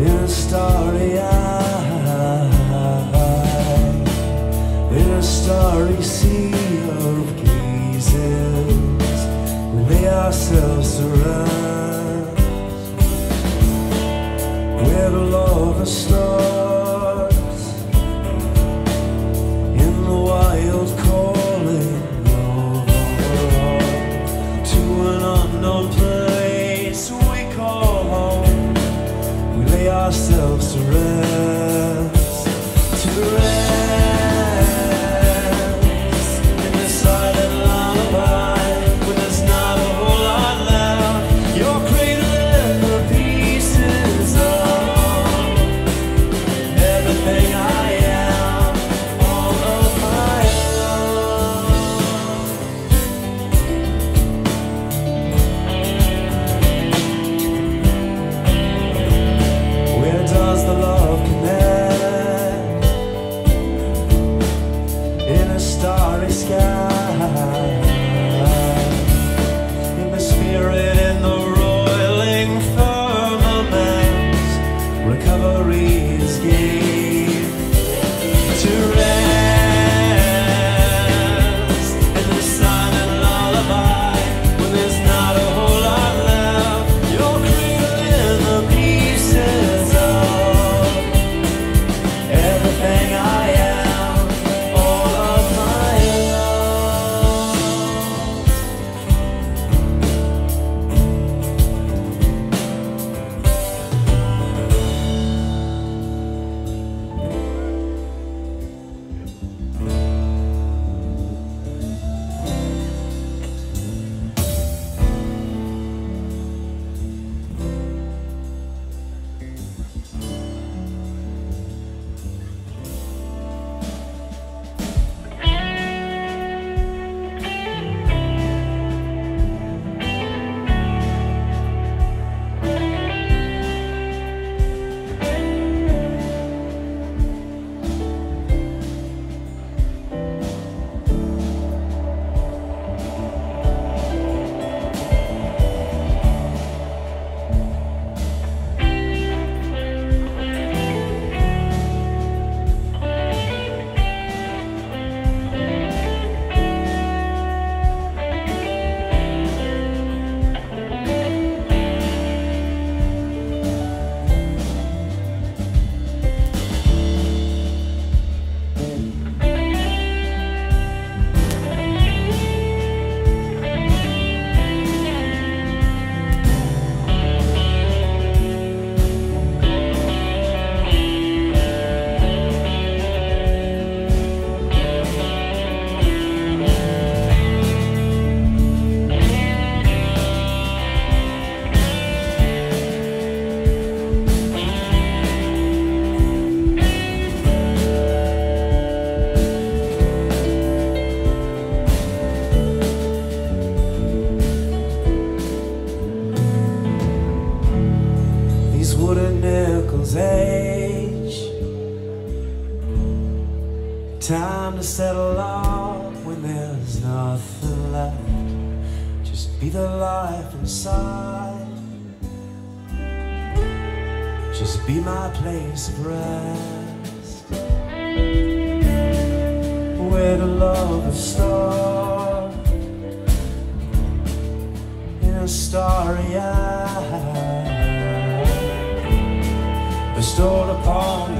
in starry eye, in a starry sea of gazes, we lay ourselves around, where the stars. ourselves surrender. high. time to settle up when there's nothing left. Just be the life inside. Just be my place of rest. Where the love is stored in a starry eye bestowed upon